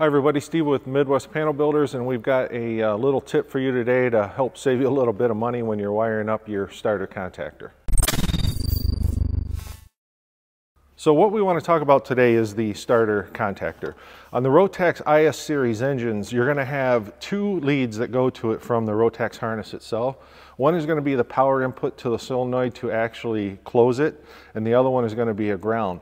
Hi everybody, Steve with Midwest Panel Builders and we've got a uh, little tip for you today to help save you a little bit of money when you're wiring up your starter contactor. So what we want to talk about today is the starter contactor. On the Rotax IS series engines, you're going to have two leads that go to it from the Rotax harness itself. One is going to be the power input to the solenoid to actually close it, and the other one is going to be a ground.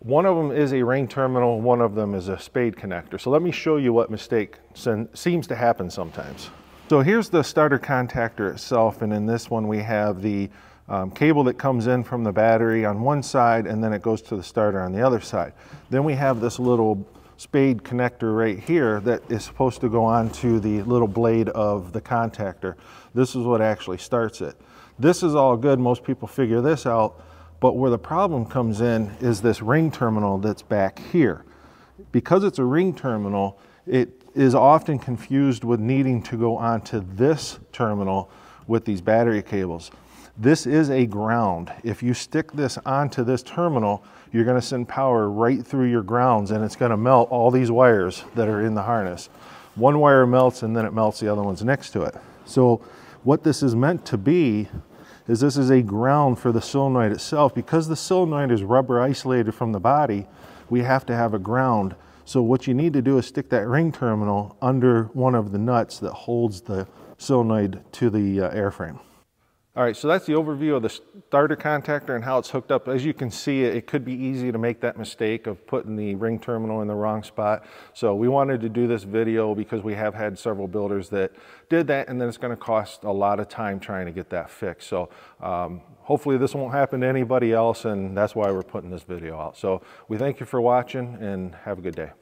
One of them is a ring terminal, one of them is a spade connector. So let me show you what mistake seems to happen sometimes. So here's the starter contactor itself, and in this one we have the um, cable that comes in from the battery on one side and then it goes to the starter on the other side. Then we have this little spade connector right here that is supposed to go onto the little blade of the contactor. This is what actually starts it. This is all good, most people figure this out, but where the problem comes in is this ring terminal that's back here. Because it's a ring terminal, it is often confused with needing to go onto this terminal with these battery cables. This is a ground. If you stick this onto this terminal, you're gonna send power right through your grounds and it's gonna melt all these wires that are in the harness. One wire melts and then it melts the other ones next to it. So what this is meant to be is this is a ground for the solenoid itself. Because the solenoid is rubber isolated from the body, we have to have a ground. So what you need to do is stick that ring terminal under one of the nuts that holds the solenoid to the uh, airframe. All right, so that's the overview of the starter contactor and how it's hooked up. As you can see, it could be easy to make that mistake of putting the ring terminal in the wrong spot. So we wanted to do this video because we have had several builders that did that and then it's gonna cost a lot of time trying to get that fixed. So um, hopefully this won't happen to anybody else and that's why we're putting this video out. So we thank you for watching and have a good day.